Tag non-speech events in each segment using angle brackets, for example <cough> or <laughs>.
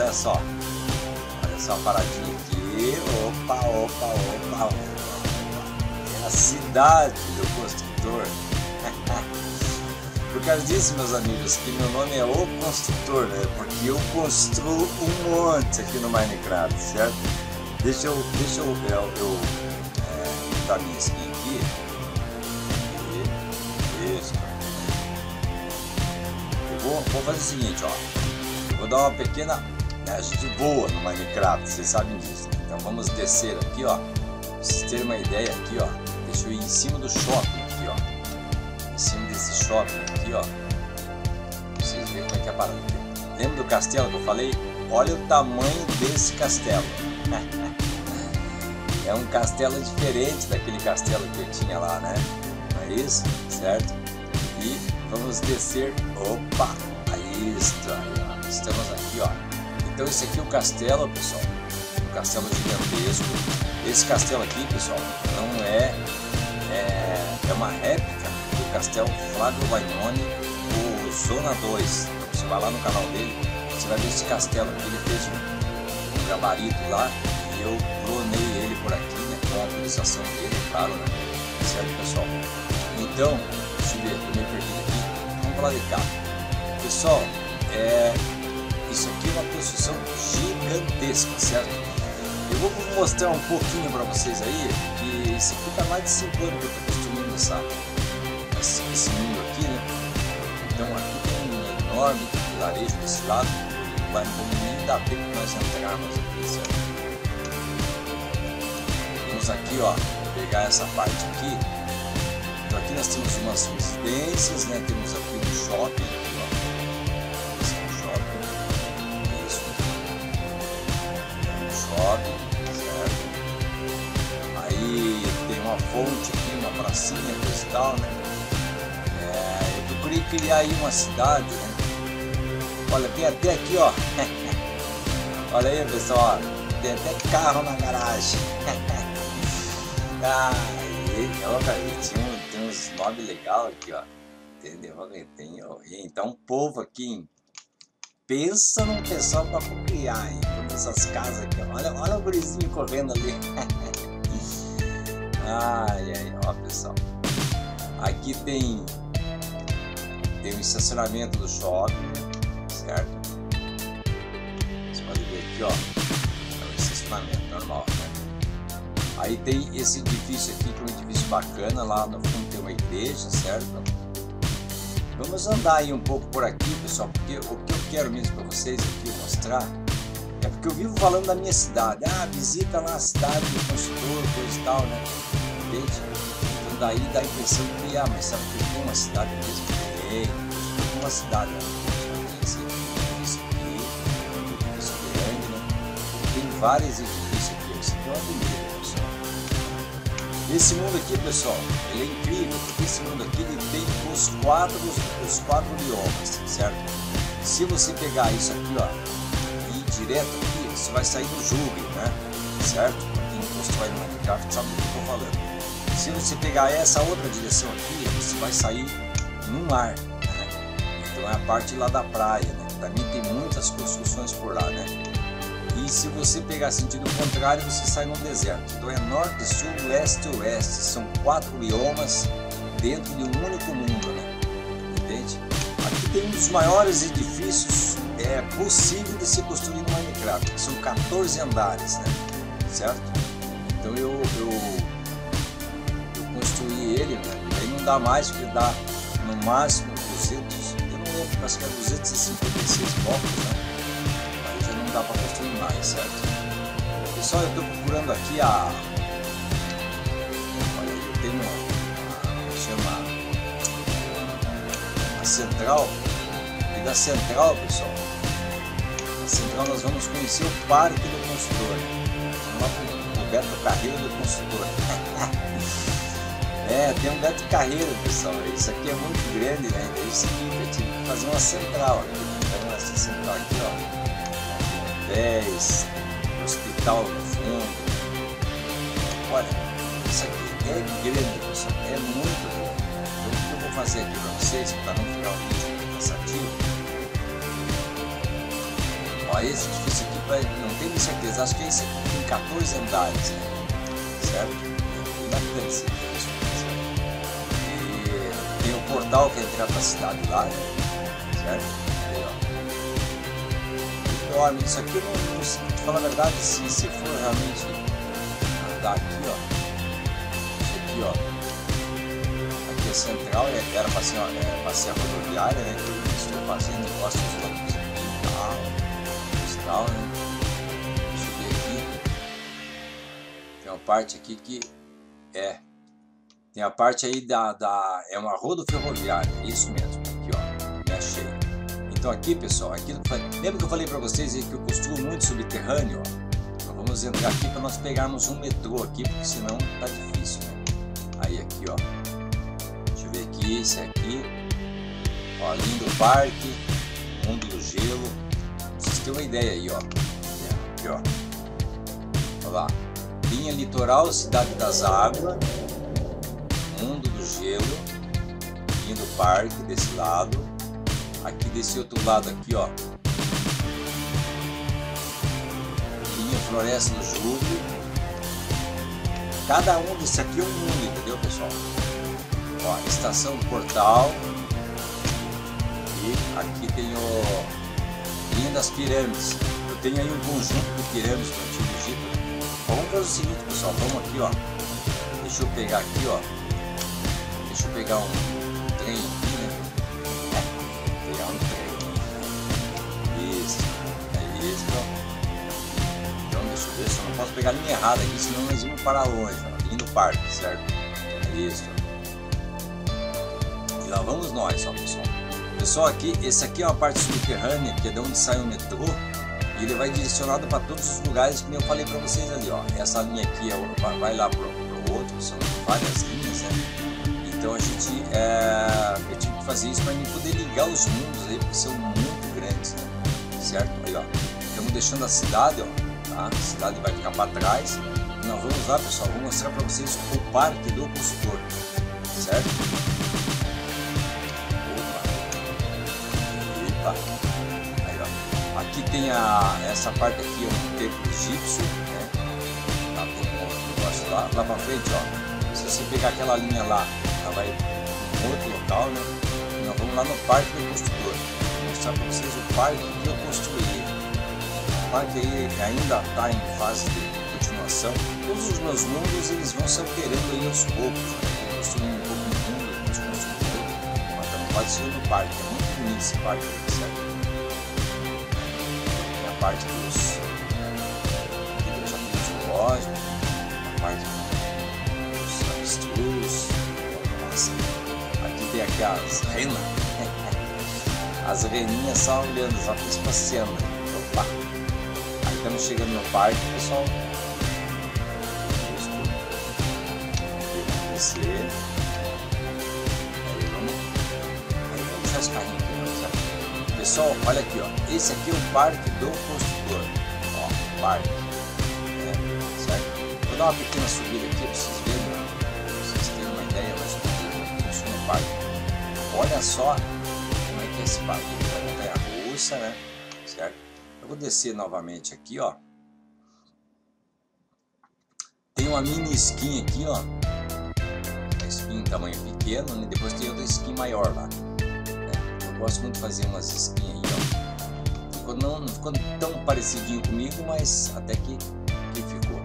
olha só. Olha só a paradinha aqui. Opa, opa, opa, opa. É a cidade do construtor. <laughs> Por causa disso, meus amigos, que meu nome é O Construtor, né? Porque eu construo um monte aqui no Minecraft, certo? Deixa eu, deixa eu, eu, eu é, minha skin aqui. Isso. Eu vou, vou fazer o seguinte, ó. Vou dar uma pequena... Né, a gente voa no Minecraft, vocês sabem disso. Né? Então vamos descer aqui, ó. Pra vocês terem uma ideia aqui, ó. Deixa eu ir em cima do shopping aqui, ó. Em cima desse shopping aqui, ó. Pra vocês verem como é que é a parada. Lembra do castelo que eu falei? Olha o tamanho desse castelo. <laughs> é um castelo diferente daquele castelo que eu tinha lá, né? Não é isso? Certo? E vamos descer. Opa! Aí está. Estamos aqui. Então esse aqui é o castelo, pessoal. Um castelo gigantesco. Esse castelo aqui, pessoal, não é... É, é uma réplica do castelo Flávio Bainoni, o Zona 2. Então, você vai lá no canal dele, você vai ver esse castelo aqui. Ele fez um, um gabarito lá e eu clonei ele por aqui, né, com a autorização dele, claro, né? Certo, pessoal? Então, deixa eu ver, eu me perdi aqui. Vamos falar de cá. Pessoal, é, isso aqui é uma construção gigantesca, certo? Eu vou mostrar um pouquinho para vocês aí, que isso aqui tá mais de 5 anos que eu estou construindo essa, esse, esse aqui, né? Então aqui tem um enorme vilarejo desse lado, vai nem dar tempo nós entrarmos aqui, certo? Vamos aqui, ó, pegar essa parte aqui. Então aqui nós temos umas residências, né? Temos aqui um shopping, uma fonte aqui, uma pracinha, coisa e tal, né? É, eu procurei criar aí uma cidade, né? Olha, tem até aqui, ó. <laughs> Olha aí, pessoal, tem até carro na garagem. <laughs> ah, e, olha, tinha, um, tem uns mobs legal aqui, ó. Entendeu? Tem, ó, então, um povo aqui, hein? pensa num pessoal para criar, hein? Todas essas casas aqui, olha, olha o gurizinho correndo ali. <laughs> ai, ai, ó, pessoal. Aqui tem, tem o estacionamento do shopping, certo? Você pode ver aqui, ó, é o estacionamento normal, né? Aí tem esse edifício aqui, que é um edifício bacana, lá no fundo tem uma igreja, certo? Vamos andar aí um pouco por aqui, pessoal, porque o que eu quero mesmo para vocês aqui mostrar é porque eu vivo falando da minha cidade. Ah, visita lá a cidade do consultor, coisa e tal, né? Entende? Então daí dá a impressão que, ah, mas sabe que tem uma cidade mesmo? Tem, tem uma cidade, né? Né? Tem vários edifícios aqui, aqui é uma beleza, pessoal. Esse mundo aqui, pessoal, ele é incrível, porque esse mundo aqui ele tem os quatro, os quatro biomas, certo? Se você pegar isso aqui, ó, e ir direto aqui, você vai sair do Júbilo, né? Certo? Quem constrói Minecraft sabe do que eu tô falando. Se você pegar essa outra direção aqui, você vai sair no mar, né? Então é a parte lá da praia, né? Também tem muitas construções por lá, né? E se você pegar sentido contrário, você sai no deserto. Então é norte, sul, leste e oeste. São quatro biomas dentro de um único mundo, né? Entende? Aqui tem um dos maiores edifícios é, possível de se construir no Minecraft. São 14 andares, né? Certo? Então eu, eu, dá mais, porque dá no máximo 200, eu não lembro, acho que é 256 blocos, né? não dá para construir mais, certo? Pessoal, eu estou procurando aqui a... Olha, eu tenho a... chama... a central, e da central, pessoal, na central nós vamos conhecer o Parque do Consultor. Vamos lá com o Beto Carreiro do Consultor. <laughs> é, tem um Beto Carreiro, pessoal, isso aqui é muito grande, né? Então, isso aqui eu tive que fazer uma central aqui. Então, essa central aqui, ó, hotéis, hospital no fundo. Olha, isso aqui é grande, pessoal, é muito grande. Então, o que eu vou fazer aqui para vocês, para não ficar um vídeo cansativo, Ó, esse edifício aqui, vai, não tenho certeza, acho que esse aqui tem 14 andares, né? certo? Bastante esse Portal que entrar pra cidade lá, né? certo? Enorme, isso aqui eu não, sei, pra falar a verdade, se, se for realmente andar aqui, ó, isso aqui, ó, aqui é central, é, era para ser, é, pra ser a rodoviária, né? Que eu estou fazendo, gosto dos ônibus aqui tal, tal, né? Deixa eu ver aqui. Tem uma parte aqui que é. Tem a parte aí da. da é uma rodo ferroviária, isso mesmo, aqui ó, me achei. Então aqui pessoal, aqui lembra que eu falei para vocês que eu construo muito subterrâneo, ó? Então vamos entrar aqui para nós pegarmos um metrô aqui, porque senão tá difícil, né? Aí aqui ó, deixa eu ver aqui, esse aqui, ó, lindo parque, mundo do gelo, vocês terem uma ideia aí ó, aqui ó, olha lá, linha litoral, cidade das águas, mundo do gelo, lindo parque desse lado, aqui desse outro lado aqui ó, linha floresta do Júlio, cada um desse aqui é um mundo, entendeu pessoal? Ó, estação portal. E aqui tem o linha das pirâmides. Eu tenho aí um conjunto de pirâmides do Antigo Egito. Vamos fazer o seguinte, pessoal. Vamos aqui, ó. Deixa eu pegar aqui, ó. Deixa eu pegar um trem aqui, né? É, pegar um trem. Isso. É isso, ó. Então deixa eu ver, só não posso pegar a linha errada aqui, senão nós vamos para longe, ó. Linha do parque, certo? É isso, ó lá vamos nós, ó, pessoal. Pessoal, aqui, esse aqui é uma parte subterrânea, que é de onde sai o metrô, e ele vai direcionado para todos os lugares que eu falei para vocês ali, ó. Essa linha aqui é, vai lá pro, pro outro, são várias linhas? Então a gente, é, eu tive que fazer isso para mim poder ligar os mundos aí, porque são muito grandes, né? certo? Aí, ó, estamos deixando a cidade, ó, tá? A cidade vai ficar para trás. Nós vamos lá, pessoal, vou mostrar para vocês o parque do consultor, certo? tá? Aí, ó. Aqui tem a, essa parte aqui, um templo egípcio, né? Tá, lá, lá pra frente, ó. Se você pegar aquela linha lá, ela vai em outro local, né? Nós vamos lá no Parque do Construtor. Vou mostrar pra vocês o parque que eu construí. O parque aí ainda está em fase de continuação. Todos os meus mundos eles vão se alterando aí aos poucos. Né? Construindo um pouco no mundo, depois construindo mas estamos quase no parque. É muito bonito esse parque, certo? Tem a parte dos zoológicos, a <laughs> as renas, as reninhas só olhando, só passeando. Opa! Aí estamos chegando no parque, pessoal. Aí vamos? Pessoal, olha aqui, ó. Esse aqui é o parque do construtor. Ó, parque. É, certo? Vou dar uma pequena subida aqui para vocês verem, Olha só como é que é esse. Ele vai montanha russa, né? Certo? Eu vou descer novamente aqui, ó. Tem uma mini skin aqui, ó. Uma skin tamanho pequeno, né? Depois tem outra skin maior lá. É, eu gosto muito de fazer umas skins aí, ó. Ficou, não, não ficou tão parecidinho comigo, mas até que, que ficou.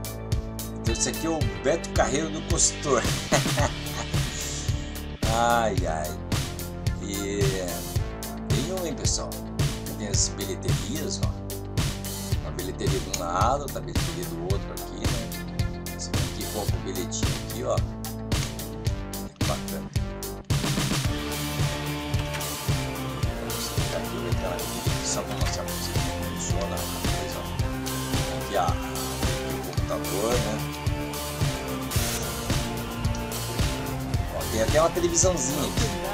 Então esse aqui é o Beto Carreiro do Costor. <laughs> ai, ai. E tem um, hein, pessoal? Tem as bilheterias, ó. Uma bilheteria de um lado, outra bilheteria do outro aqui, né? Vem aqui compra o bilhetinho aqui, ó. Que bacana. Vamos clicar aqui, vou entrar aqui, só para mostrar para vocês como funciona a coisa, ó. Aqui a, o computador, né? Ó, tem até uma televisãozinha aqui.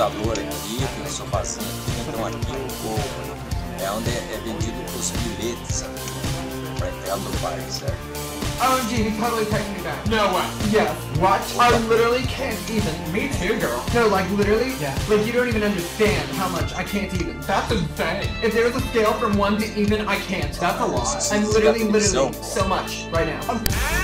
Computador aqui, tem um sofazinho aqui, então aqui o, é onde é vendido os bilhetes aqui. pra entrar no parque, certo? Oh, Gene, he totally texted me back. No way. Yes. What? I literally can't even. Me too, girl. No, like literally. Yeah. Like you don't even understand how much I can't even. That's insane. If there was a scale from one to even, I can't. That's a lot. I'm literally, literally so much right now.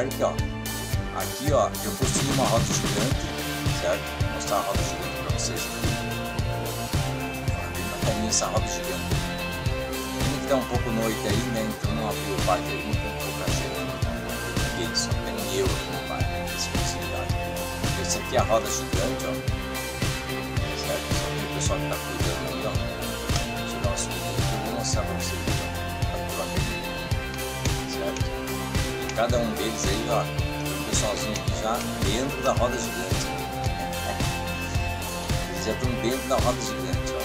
Parque, ó. Aqui ó, eu construí uma roda gigante, certo? Vou mostrar a roda gigante para vocês aqui. Bacaninha essa roda gigante. Tem que dar um pouco noite aí, né? Então não abriu o parque aí, não tem pouca gente. Ninguém, só tem eu aqui no parque, essa facilidade. Esse aqui é a roda gigante, ó. Certo? Só tem o pessoal que tá cuidando cada um deles aí, ó. Um pessoalzinho aqui já dentro da roda gigante. Eles já estão dentro da roda gigante, ó.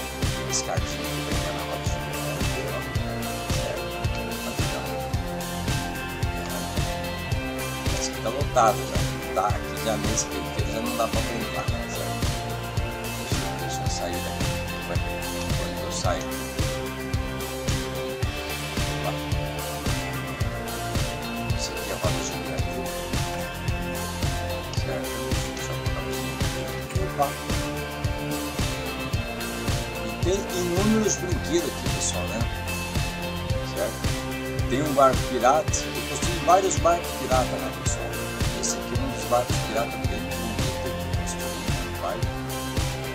Esse cartinho aqui pra entrar na roda gigante. Certo? Tá. Esse aqui tá lotado já. Tá aqui já nesse porque já não dá pra brincar? Deixa, deixa eu sair daqui. Onde eu saio? Inúmeros brinquedos aqui, pessoal, né? Certo? Tem um barco pirata. Eu construí vários barcos pirata, né, pessoal? Esse aqui é um dos barcos pirata bem bonito que eu construí no parque.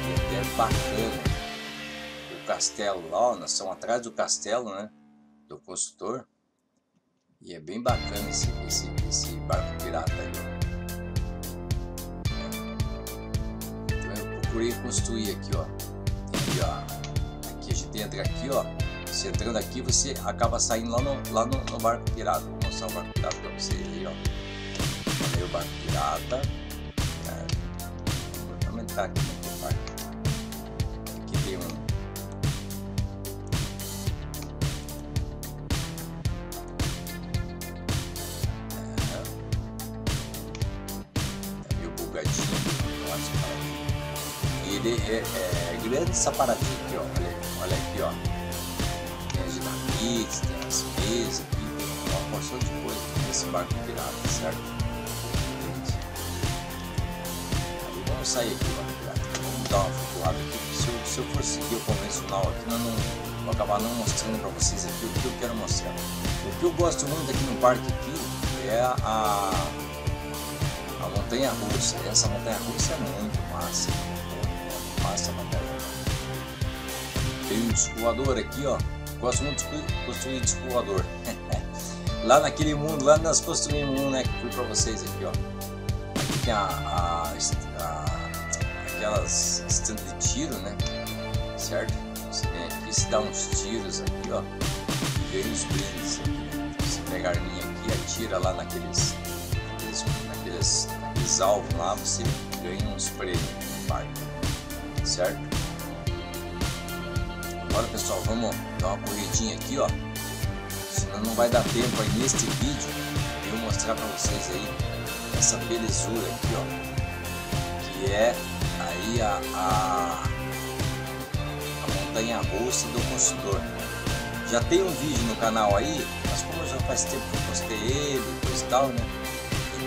E até é bacana. O castelo lá, ó, nós estamos atrás do castelo, né? Do construtor. E é bem bacana esse, esse, esse barco pirata aí, ó. Então eu procurei construir aqui, ó. Aqui, ó. Gente entra aqui, ó. Você entrando aqui, você acaba saindo lá no, lá no, no barco pirata. Vou mostrar o barco pirata pra vocês aí, ó. Aí o barco pirata. É, vou aumentar aqui no barco. Aqui tem um. É. Tá meio bugadinho. eu acho, ele é, é grande essa paradinha aqui, ó. Aqui, ó. Tem as dinamites, tem as mesas aqui, uma porção de coisa nesse barco pirata, certo? Aí vamos sair aqui, barco pirata. Vamos dar uma flutuada aqui. Se eu, se eu for seguir o convencional aqui, não vou acabar não mostrando para vocês aqui o que eu quero mostrar. O que eu gosto muito aqui no parque aqui é a, a montanha russa. Essa montanha russa é muito massa. Muito massa a montanha Tem um escoador aqui, ó. Gosto muito de construir escoador. <laughs> lá naquele mundo, lá nós construímos um, né? Que fui pra vocês aqui, ó. Aqui tem a, a, a- aquelas stand de tiro, né? Certo? Você vem aqui, se dá uns tiros aqui, ó. E ganha os brindes aqui. Você pega a arminha aqui atira lá naqueles, naqueles, naqueles, naqueles alvos lá, você ganha uns prêmios no parque. Certo? Agora pessoal, vamos dar uma corridinha aqui, ó. Senão não vai dar tempo aí neste vídeo de eu mostrar pra vocês aí essa belezura aqui, ó. Que é aí a, a, a montanha russa do construtor. Já tem um vídeo no canal aí, mas como já faz tempo que eu postei ele coisa e tal, né?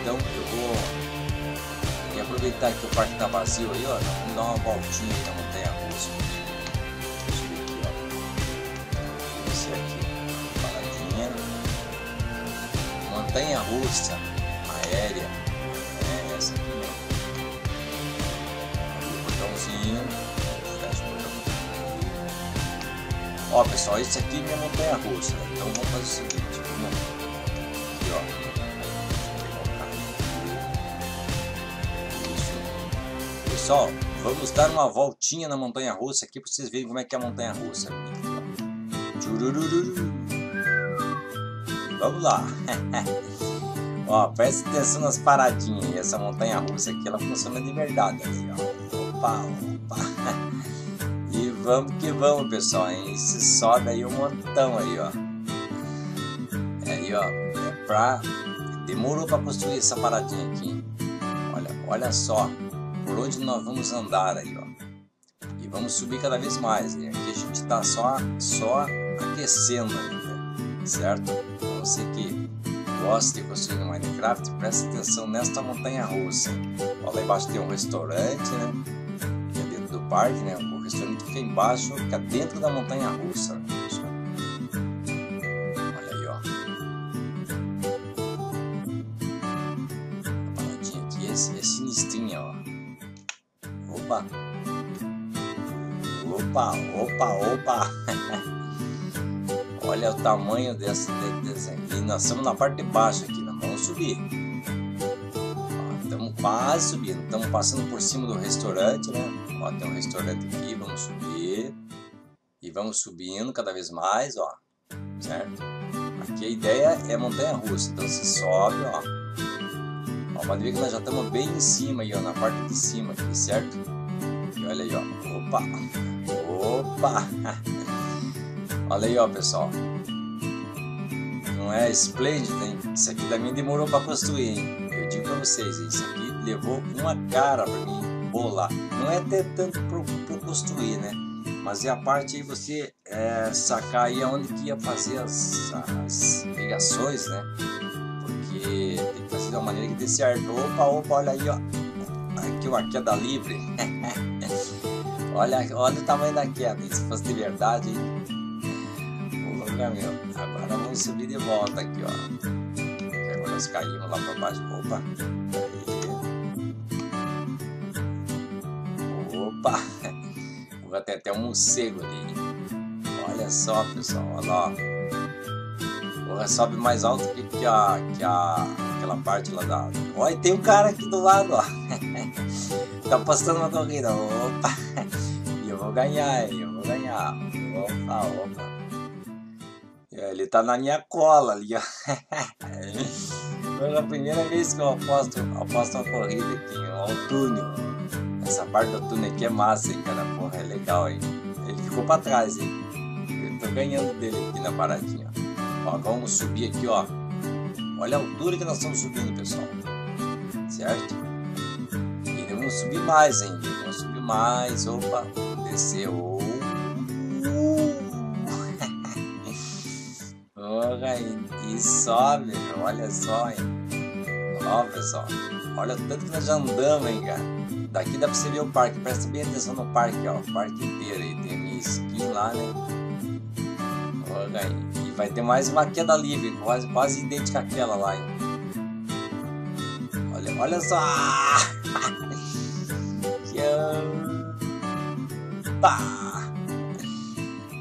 Então eu vou aproveitar que o parque tá vazio aí, ó. Vamos dar uma voltinha na montanha russa. Montanha russa aérea. É essa aqui mesmo. Abre o portãozinho. Fecha o portãozinho. Ó, pessoal, esse aqui é minha montanha russa. né? Então vamos fazer o seguinte. Vamos aqui, ó. Isso. Pessoal, vamos dar uma voltinha na montanha russa aqui para vocês verem como é que é a montanha russa. Vamos lá. <laughs> Ó, presta atenção nas paradinhas. Essa montanha russa aqui, ela funciona de verdade. Ali, ó. Opa, opa. <laughs> E vamos que vamos, pessoal. Hein? Se sobe aí um montão aí, ó. É aí, ó. É pra... Demorou pra construir essa paradinha aqui. Olha, olha só. Por onde nós vamos andar aí, ó. E vamos subir cada vez mais. E aqui a gente tá só, só aquecendo ainda. Certo? Você que gosta de construir no Minecraft, presta atenção nesta montanha russa. Olha lá embaixo tem um restaurante, né? Que é dentro do parque, né? O restaurante fica embaixo, fica dentro da montanha russa. Olha aí, ó. A paradinha aqui é, é sinistrinha, ó. Opa! Opa, opa, opa! <laughs> Olha o tamanho dessa desenho. Nós estamos na parte de baixo aqui, nós vamos subir. Estamos quase subindo. Estamos passando por cima do restaurante, né? Ó, tem um restaurante aqui, vamos subir. E vamos subindo cada vez mais, ó. Certo? Aqui a ideia é montanha russa. Então você sobe, ó. ó pode ver que nós já estamos bem em cima aí, ó. Na parte de cima aqui, certo? E olha aí, ó. Opa! Opa! <laughs> Aí, ó, pessoal. Não é esplêndido, hein? Isso aqui também demorou para construir, hein? Eu digo para vocês, isso aqui levou uma cara para mim bolar. Não é ter tanto para construir, né? Mas é a parte aí você é, sacar aí aonde que ia fazer as, as ligações, né? Porque tem que fazer de uma maneira que dê certo. Opa, opa, olha aí, ó. Aqui uma queda livre. <laughs> olha, olha o tamanho da queda. Se fosse de verdade, hein? Agora vamos subir de volta aqui, ó. agora nós caímos lá para baixo. Opa! Opa! <laughs> Vou ter até um morcego ali. Olha só, pessoal. Olha lá. Porra, sobe mais alto que, que, a, que a, aquela parte lá da... Olha, tem um cara aqui do lado, ó. <laughs> tá postando uma corrida. Opa! <laughs> E eu vou ganhar, eu vou ganhar. Opa, opa. É, ele tá na minha cola ali, ó. <laughs> Foi a primeira vez que eu aposto, aposto uma corrida aqui, ó, o túnel. Essa parte do túnel aqui é massa, hein, cara. Porra, é legal, hein. Ele ficou pra trás, hein. Eu tô ganhando dele aqui na paradinha, ó. ó vamos subir aqui, ó. Olha a altura que nós estamos subindo, pessoal. Certo? E vamos subir mais ainda. Vamos subir mais. Opa, descer. Opa. Porra, e, e sobe, olha só, hein? Ó, pessoal, olha o tanto que nós já andamos, hein, cara. Daqui dá pra você ver o parque, presta bem atenção no parque, ó, o parque inteiro aí. Tem skin lá, né? Olha aí. E vai ter mais uma queda livre, quase, quase idêntica àquela lá, hein? Olha, olha só! <laughs> Pá!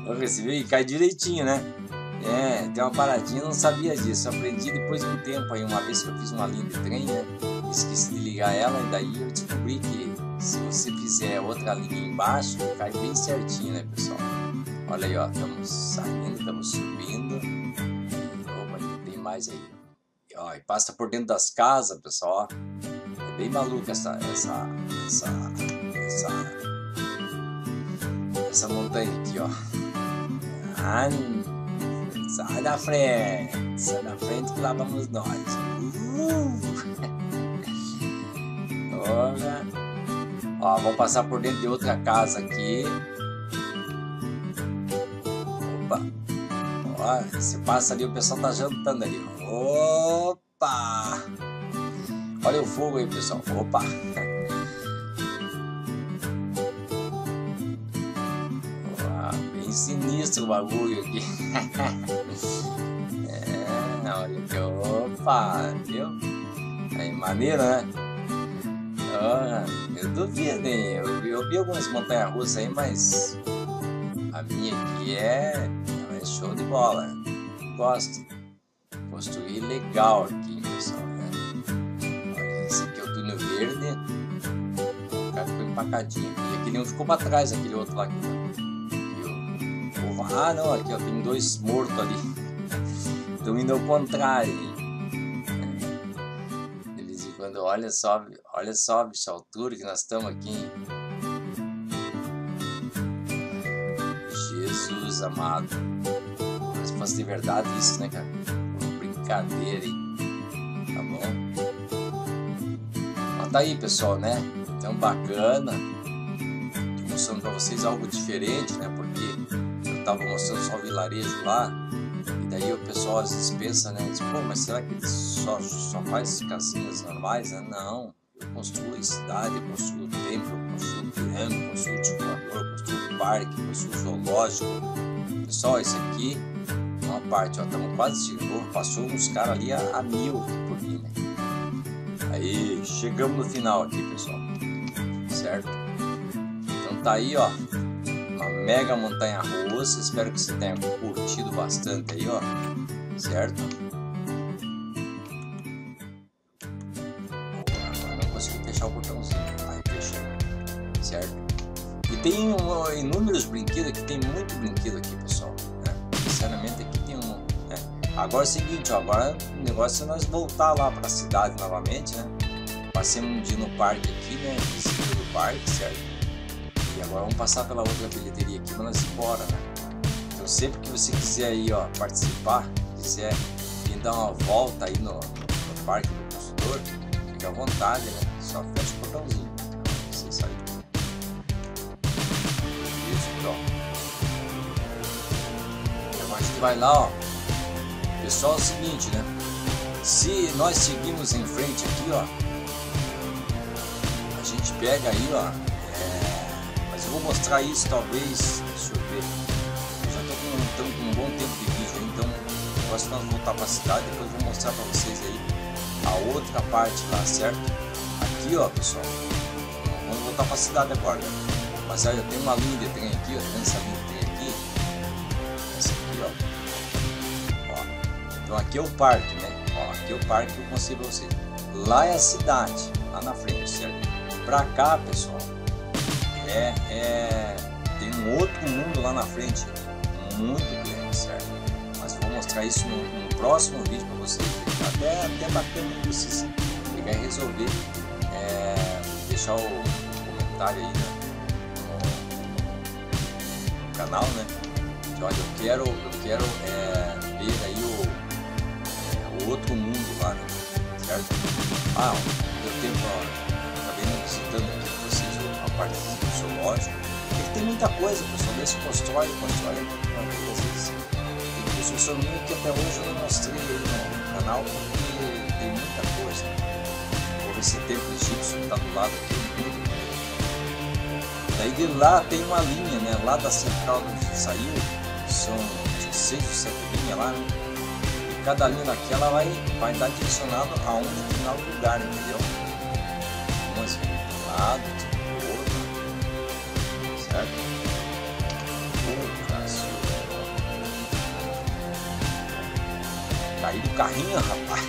Vamos ver e cai direitinho, né? É, tem uma paradinha, eu não sabia disso. Eu aprendi depois de um tempo aí, uma vez que eu fiz uma linha de trem, né? Esqueci de ligar ela e daí eu descobri que se você fizer outra linha embaixo, cai bem certinho, né, pessoal? Olha aí, ó, estamos saindo, estamos subindo. Opa, tem mais aí. E, ó, e passa por dentro das casas, pessoal. É bem maluca essa, essa, essa, essa, essa montanha aqui, ó. Ah, Sai da frente, sai da frente que lá vamos nós. Uh! <laughs> Ó, vamos passar por dentro de outra casa aqui. Opa. Ó, você passa ali, o pessoal tá jantando ali. Opa! Olha o fogo aí, pessoal. Opa! <laughs> sinistro o bagulho aqui. <laughs> olha que opa, viu? Aí, maneiro, né? Oh, eu duvido, hein? Eu, eu vi algumas montanhas russas aí, mas a minha aqui é, é show de bola. Gosto. Construir legal aqui, pessoal. Né? Olha, esse aqui é o túnel verde. O cara ficou empacadinho aqui. Aquele um ficou pra trás, aquele outro lá. Aqui, ah, não, aqui ó, tem dois mortos ali. Estão indo ao contrário. Quando olha só, olha só, bicho, a altura que nós estamos aqui. Jesus amado. Mas fosse de verdade isso, né, cara? Brincadeira, hein? Tá bom? Mas tá aí, pessoal, né? Então, bacana. Tô mostrando pra vocês algo diferente, né? Porque eu tava mostrando só o vilarejo lá. Daí o pessoal às vezes pensa, né? Diz, Pô, mas será que só, só faz casinhas normais? Né? Não. Eu construo cidade, eu construo templo, eu construo pirâmide, eu construo descolador, eu construo parque, eu construo zoológico. Pessoal, isso aqui é uma parte, ó. Estamos quase chegando. Passou uns caras ali a, a mil por aqui, né? Aí, chegamos no final aqui, pessoal. Certo? Então tá aí, ó mega montanha russa. Espero que você tenha curtido bastante aí, ó. Certo? Agora não consegui fechar o botãozinho. Aí fechei. Certo? E tem um, inúmeros brinquedos aqui, tem muito brinquedo aqui, pessoal. Né? Sinceramente, aqui tem um. Né? Agora é o seguinte, ó, agora o negócio é nós voltar lá para a cidade novamente, né? Passei um dia no parque aqui, né? Visita do parque, certo? Agora vamos passar pela outra bilheteria aqui ir embora, né? Então sempre que você quiser aí, ó, participar, quiser vir dar uma volta aí no, no parque do consultor, fique à vontade, né? Só fecha o botãozinho. Tá? Você sair. Isso, pronto. Então a gente vai lá, ó. Pessoal, é o seguinte, né? Se nós seguimos em frente aqui, ó, a gente pega aí, ó, vou mostrar isso talvez, deixa eu ver, eu já estou com, com, um bom tempo de vídeo então agora se nós voltar para a cidade, depois eu vou mostrar para vocês aí a outra parte lá, certo? Aqui ó pessoal, vamos voltar para a cidade agora, mas olha, tem uma linha de trem aqui, ó, tem essa linha de trem aqui, essa aqui ó, ó, então aqui é o parque, né? Ó, aqui é o parque que eu mostrei para vocês, lá é a cidade, lá na frente, certo? Pra cá pessoal, é, é, tem um outro mundo lá na frente, muito grande, certo? Mas vou mostrar isso no, no próximo vídeo para vocês. Até, até bacana que vocês pegar e resolver é, deixar o, comentário aí né, no, no, canal, né? Olha, eu quero, eu quero é, ver aí o, é, o outro mundo lá, né? certo? Ah, deu tempo, ó, acabei não visitando aqui vocês a parte zoológico. Ele tem muita coisa, pessoal. Desse constrói, constrói. Às vezes tem construção minha que até hoje eu não mostrei aí no canal, porque tem muita coisa. Vou ver se tem o egípcio que está do lado aqui. Daí de lá tem uma linha, né? Lá da central onde saiu, são seis ou sete linhas lá, né? E cada linha daquela vai, vai dar direcionado a um determinado lugar, entendeu? Do lado, Caiu do carrinho, rapaz.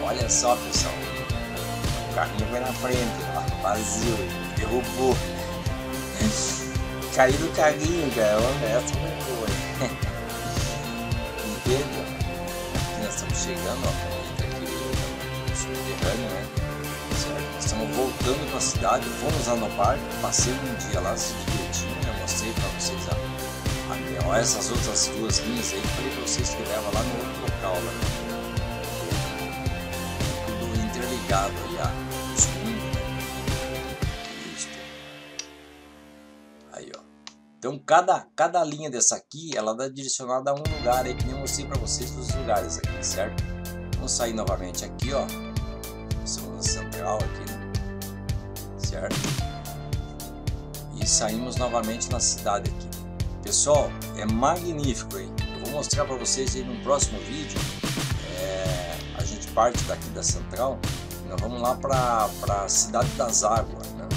<laughs> Olha só, pessoal. O carrinho foi na frente, ó, vazio, derrubou. Caiu do carrinho, cara. Essa foi boa. Entendeu? Nós estamos chegando, ó. Voltando para a cidade, fomos lá no parque, passei um dia lá, se divertindo, mostrei para vocês a, a, essas outras duas linhas aí, falei para vocês que leva lá no outro local, lá. Tudo interligado aí, a, os mundos, né? Aí, ó. Então cada, cada linha dessa aqui, ela dá direcionada a um lugar aí que nem eu mostrei para vocês dos lugares aqui, certo? Vamos sair novamente aqui, ó. Estamos na central aqui? Certo? E saímos novamente na cidade aqui. Pessoal, é magnífico, hein? Eu vou mostrar para vocês aí no próximo vídeo. É, a gente parte daqui da central, nós vamos lá para a cidade das águas, né?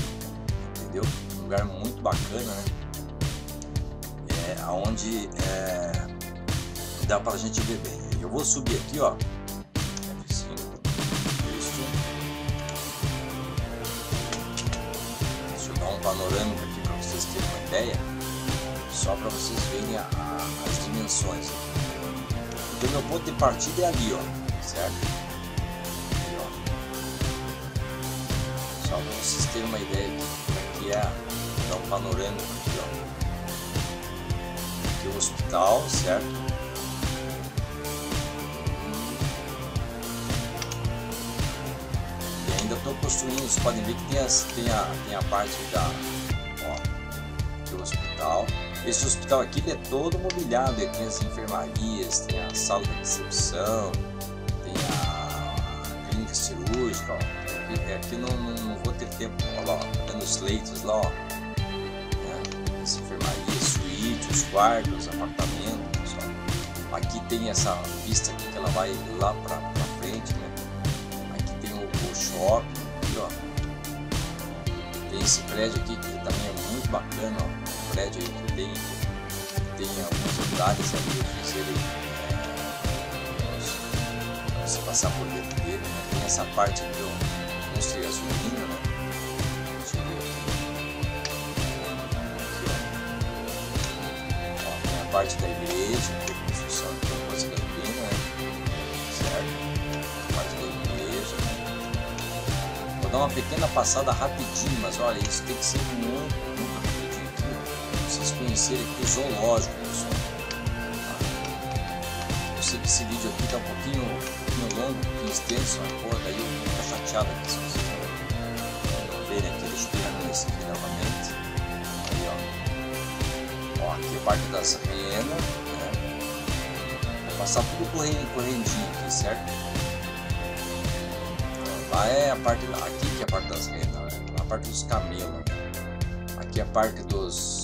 Entendeu? Um lugar muito bacana, né? É, onde é, dá para a gente ver bem. Eu vou subir aqui, ó. Panorâmico aqui para vocês terem uma ideia, só para vocês verem a, a, as dimensões. Então meu ponto de partida é ali, ó, certo? pra vocês terem uma ideia aqui, como é é, um panorâmico aqui, ó. Aqui é o hospital, certo? Ainda estou construindo, vocês podem ver que tem, as, tem, a, tem a parte da, ó, aqui o hospital. Esse hospital aqui ele é todo mobiliado, ele tem as enfermarias, tem a sala de recepção, tem a clínica cirúrgica, ó. Aqui, aqui não, não, não, vou ter tempo, olha lá, ó, dando os leitos lá, ó. Né? As enfermarias, suíte, os quartos, apartamentos, ó. Aqui tem essa vista aqui que ela vai lá pra, pra frente, né? Aqui tem o, o shopping. Tem esse prédio aqui que também é muito bacana, ó prédio aí que tem, tem algumas unidades ali, eu fiz ele é, você passar por dentro dele, né? tem essa parte aqui, ó, né? Eu ver aqui. Ó, tem a parte da igreja, dar uma pequena passada rapidinho, mas olha, isso tem que ser muito, muito conhecer aqui o zoológico, pessoal. Eu sei que esse vídeo aqui está um pouquinho, um pouquinho longo, um pouquinho extenso, a cor daí eu fico chateado aqui se vocês verem aqui, deixa eu pegar esse aqui novamente. Aí, ó. ó aqui a parte das renas, né? Vou passar tudo correndo, correndinho aqui, certo? Lá é a parte, aqui que é a parte das renas, né? a parte dos camelos. Aqui é a parte dos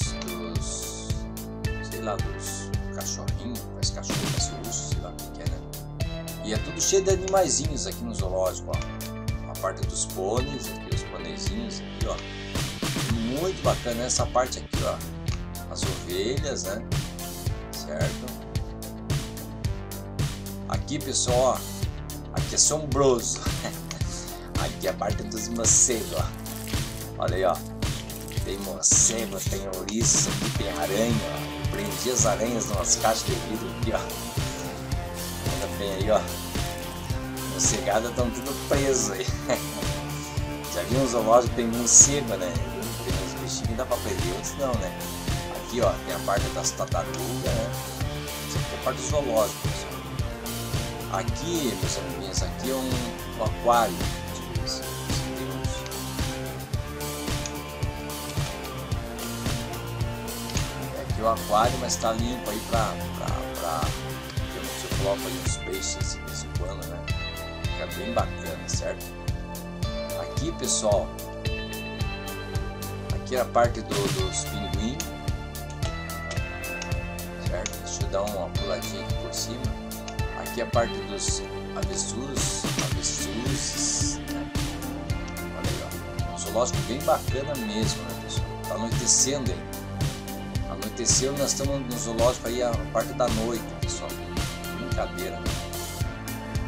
sei lá, dos cachorrinhos, parece cachorro, parece urso, sei lá o que é, né? E é tudo cheio de animaizinhos aqui no zoológico, ó. A parte dos pôneis, aqui os pôneizinhos aqui, ó. Muito bacana essa parte aqui, ó. As ovelhas, né? Certo? Aqui, pessoal, ó. Aqui é assombroso. <laughs> aqui a parte dos morcegos, ó. Olha aí, ó. Tem morcego, tem ouriço, aqui tem aranha, ó prendi as aranhas nas caixas de vidro aqui, ó. Olha bem aí, ó. Morcegada estão tudo preso aí. <laughs> Já viu um zoológico tem morcego, né? Tem uns bichinhos dá pra perder, outros não, né? Aqui, ó, tem a parte das tartarugas, né? Isso aqui é a parte do zoológico, pessoal. Aqui, meus amiguinhos, aqui é um, um aquário. O aquário, mas está limpo aí para você coloca aí uns peixes de vez em quando, né? Fica bem bacana, certo? Aqui, pessoal, aqui é a parte do, dos pinguins, certo? Deixa eu dar uma puladinha aqui por cima. Aqui é a parte dos avestruz, avestruzes, né? Olha aí, ó. Um zoológico bem bacana mesmo, né, pessoal? Tá anoitecendo aí. Anoiteceu, nós estamos no zoológico aí a parte da noite, pessoal. Brincadeira. Né?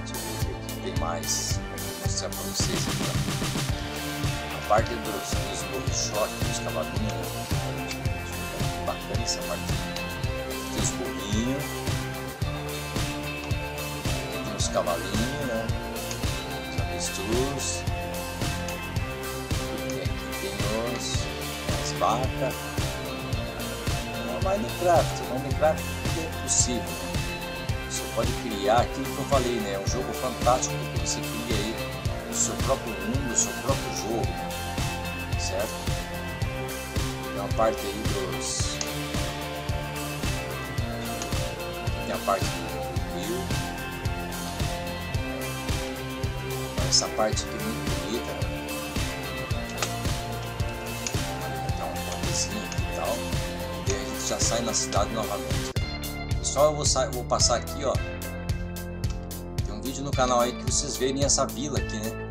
Deixa eu ver aqui, tem mais. Vou mostrar para vocês aqui. A parte dos, dos borrichotes, dos cavalinhos, né? Bacana essa parte. Tem os burrinhos. Tem os cavalinhos, né? Os avestruz. Aqui tem os, as vacas. Minecraft. Minecraft é possível. Você pode criar aquilo que eu falei, né? É um jogo fantástico que você cria aí o seu próprio mundo, o seu próprio jogo. Certo? Tem uma parte aí dos. Tem a parte do rio. Essa parte aqui é muito já sai na cidade novamente. Pessoal, eu vou, vou passar aqui, ó. Tem um vídeo no canal aí que vocês verem essa vila aqui, né?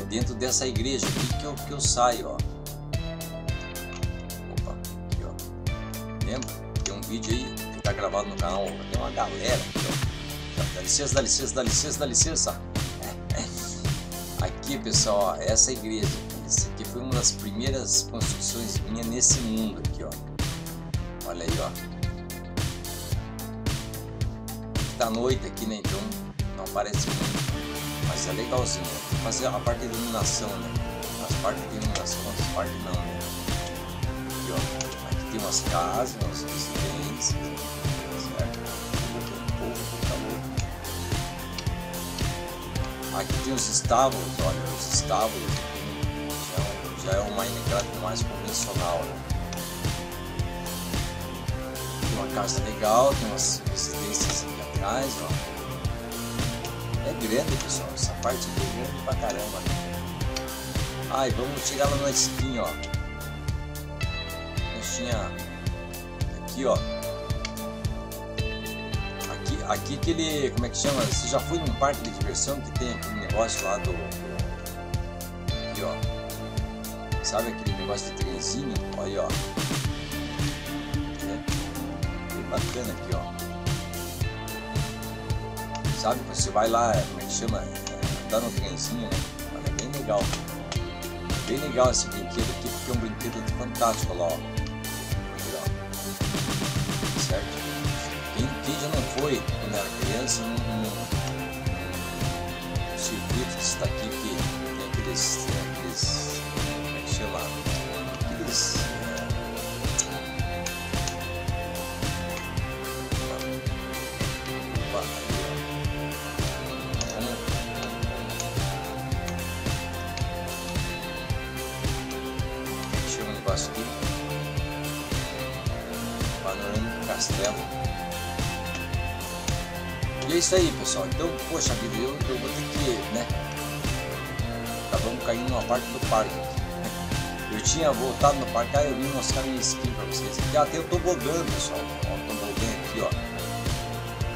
É dentro dessa igreja aqui que eu, que eu saio, ó. Opa, aqui, ó. Lembra? Tem um vídeo aí que tá gravado no canal. Tem uma galera aqui, ó. Dá licença, dá licença, dá licença, dá licença. <laughs> Aqui, pessoal, ó, essa igreja. Essa aqui foi uma das primeiras construções minha nesse mundo aqui, ó. Olha aí, ó. Tá noite aqui, né? Então não parece muito. Mas é legalzinho. Fazer a parte de iluminação, né? As parte tem umas quantas partes não, né? Aqui, ó. Aqui tem umas casas, umas residências, certo? Um pouco, louco. Aqui tem os estábulos, olha, os estábulos. Já, já é um Minecraft mais convencional, né? Uma casa legal, tem umas residências aqui atrás, ó. É grande, pessoal. Essa parte aqui é grande pra caramba. Ai, vamos chegar lá no skin, ó. Tinha aqui, ó. Aqui, aqui aquele, como é que chama? Você já foi num parque de diversão que tem aquele negócio lá do, aqui, ó. Sabe aquele negócio de trenzinho? Olha aí, ó. É bacana aqui, ó sabe? Você vai lá, como é que chama? É, andar no trenzinho, né? Olha, é bem legal. Bem legal esse brinquedo aqui, porque é um brinquedo fantástico lá, ó. Aqui, ó. Certo? Quem, quem, já não foi quando era criança, num, num circuito que está aqui, que tem aqueles, tem aqueles, como é que chama? É isso aí, pessoal. Então, poxa vida, eu, eu vou ter que, né? Acabamos caindo numa parte do parque. Eu tinha voltado no parque, aí eu vim mostrar minha skin pra vocês. Aqui eu tô bogando, pessoal. Ó, o aqui, ó.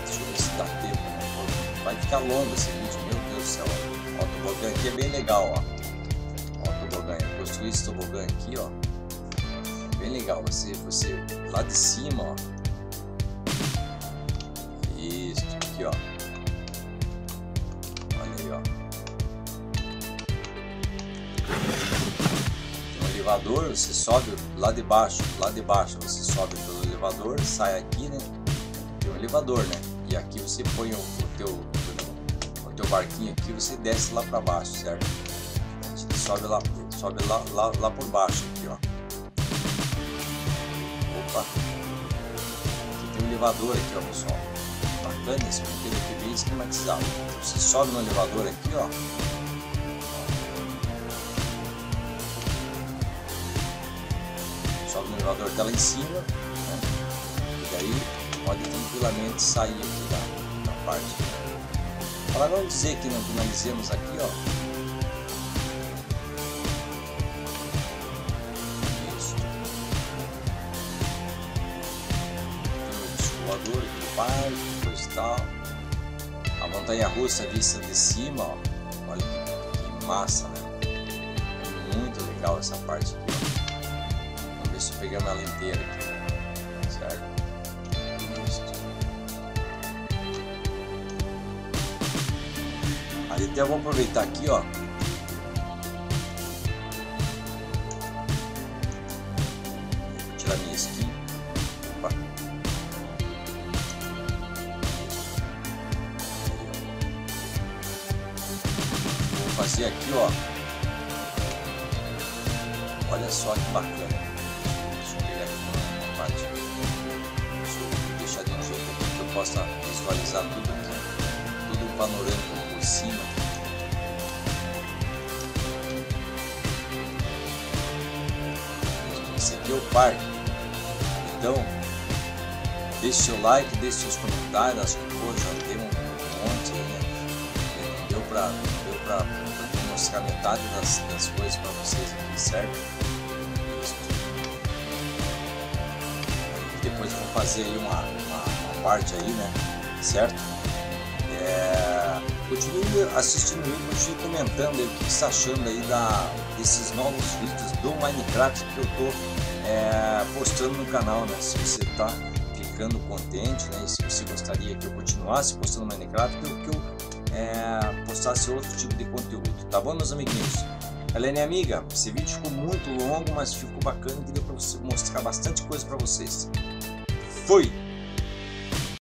Deixa eu ver se dá tempo. Né? Vai ficar longo esse vídeo, meu Deus do céu. Ó, o tobogã aqui é bem legal, ó. Ó, o tobogã. Eu construí esse tobogã aqui, ó bem legal. Você, você lá de cima, ó. Isso, aqui, ó. Olha aí, ó. No elevador, você sobe lá de baixo, lá de baixo você sobe pelo elevador, sai aqui, né? Tem um elevador, né? E aqui você põe o, o teu, o teu barquinho aqui, você desce lá para baixo, certo? Você sobe lá, sobe lá, lá, lá por baixo aqui, ó. Opa! Aqui tem um elevador aqui, ó, pessoal. Brinquedo aqui, bem esquematizado. Você sobe no elevador aqui, ó. Sobe no elevador até lá em cima, né? E daí pode tranquilamente sair aqui da, da parte. Para não dizer que não finalizemos aqui, ó. Tal. A montanha russa vista de cima, ó. Olha que, que, massa, né? Muito legal essa parte aqui. Vamos ver se pegamos ela inteira aqui, certo? Aí até eu vou aproveitar aqui, ó. Possa visualizar tudo. Tudo panorâmico por cima. Esse aqui é o parque. Então, deixe seu like, deixe seus comentários. Acho pô, já tem um monte né? Deu pra, deu pra mostrar metade das, das coisas para vocês aqui, certo? Depois eu vou fazer aí uma parte aí, né? Certo? É, continue assistindo o vídeo, continue comentando aí o que está achando aí da, desses novos vídeos do Minecraft que eu estou é, postando no canal, né? Se você está ficando contente, né? E se você gostaria que eu continuasse postando Minecraft, eu, que eu é, postasse outro tipo de conteúdo, tá bom, meus amiguinhos? Helene amiga, esse vídeo ficou muito longo, mas ficou bacana e para mostrar bastante coisa para vocês. Fui!